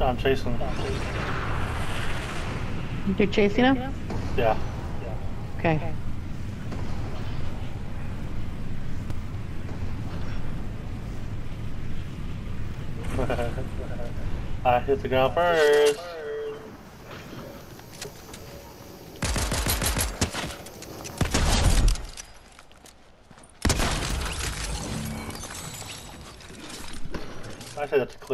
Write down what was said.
I'm chasing. You're chasing him? Yeah. Okay. I hit the ground first. I said that's clear.